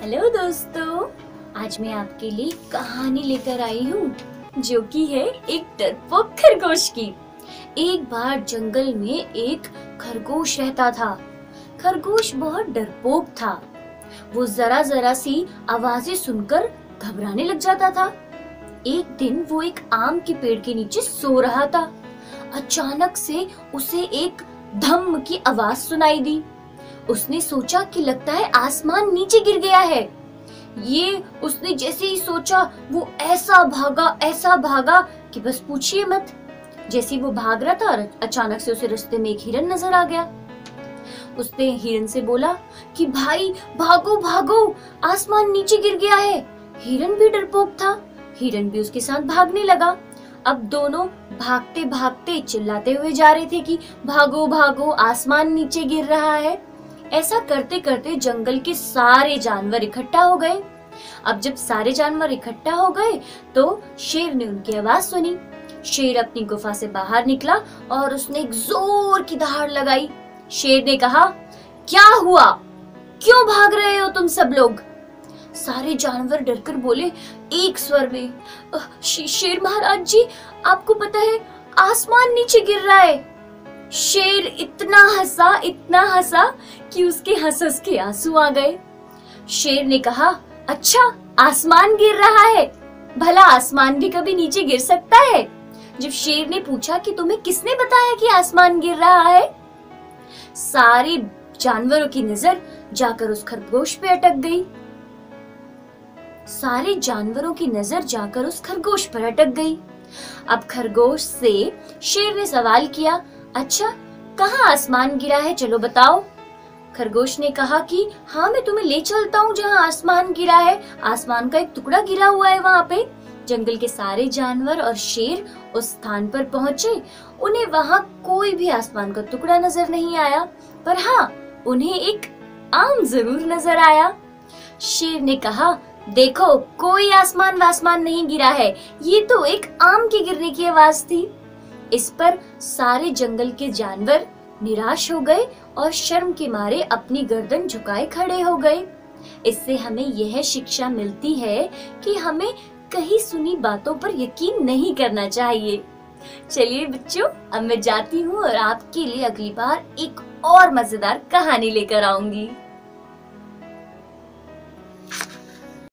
Hello दोस्तों। आज मैं आपके लिए कहानी लेकर आई हूँ, जो कि है एक डरपोक खरगोश की। एक बार जंगल में एक खरगोश रहता था। खरगोश बहुत डरपोक था। वो जरा जरा सी आवाज़ें सुनकर घबराने लग जाता था। एक दिन वो एक आम के पेड़ के नीचे सो रहा था। अचानक से उसे एक धम्म की आवाज़ सुनाई दी। उसने सोचा कि लगता है आसमान नीचे गिर गया है। ये उसने जैसे ही सोचा, वो ऐसा भागा ऐसा भागा कि बस पूछिए मत। जैसे वो भाग रहा था, अचानक से उसे रास्ते में एक हिरन नज़र आ गया। उसने हिरन से बोला कि, भाई, भागो भागो, आसमान नीचे गिर गया है। हिरन भी डरपोक था। हिरन भी उसके साथ भागने लगा। अब दोनों भागते भागते चिल्लाते हुए जा रहे थे कि, भागो भागो, आसमान नीचे गिर रहा है। ऐसा करते करते जंगल के सारे जानवर इकट्ठा हो गए। अब जब सारे जानवर इकट्ठा हो गए तो शेर ने उनकी आवाज़ सुनी। शेर अपनी गुफा से बाहर निकला और उसने एक ज़ोर की दहाड़ लगाई। शेर ने कहा, क्या हुआ? क्यों भाग रहे हो तुम सब लोग? सारे जानवर डरकर बोले, एक स्वर में शेर महाराज जी, आपको पता है, आसमान नीचे गिर रहा है। शेर इतना हंसा इतना हंसा कि उसके हंस हंस के आँसू आ गए। शेर ने कहा अच्छा आसमान गिर रहा है। भला आसमान भी कभी नीचे गिर सकता है? जब शेर ने पूछा कि तुम्हें किसने बताया कि आसमान गिर रहा है? सारे जानवरों की नज़र जाकर उस खरगोश पे अटक गई। सारे जानवरों की नज़र जाकर उस खरगोश पर अटक गई। अब खरगोश से शेर ने सवाल किया अच्छा कहाँ आसमान गिरा है, चलो बताओ। खरगोश ने कहा कि हाँ मैं तुम्हें ले चलता हूँ जहाँ आसमान गिरा है। आसमान का एक टुकड़ा गिरा हुआ है वहाँ पे। जंगल के सारे जानवर और शेर उस स्थान पर पहुँचे। उन्हें वहाँ कोई भी आसमान का टुकड़ा नज़र नहीं आया। पर हाँ उन्हें एक आम ज़रूर नज़र आया। शेर ने कहा, देखो, कोई आसमान वासमान नहीं गिरा है। ये तो एक आम के गिरने की आवाज़ थी। इस पर सारे जंगल के जानवर निराश हो गए और शर्म के मारे अपनी गर्दन झुकाए खड़े हो गए। इससे हमें यह शिक्षा मिलती है कि हमें कहीं सुनी बातों पर यकीन नहीं करना चाहिए। चलिए बच्चों, अब मैं जाती हूँ और आपके लिए अगली बार एक और मज़ेदार कहानी लेकर आऊँगी।